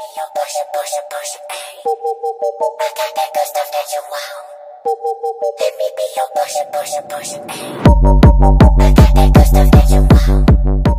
me, you push it, push it, push it, ay. I got that good stuff that you want. Let me be your push it, push it, push it, ay. I got that good stuff that you want.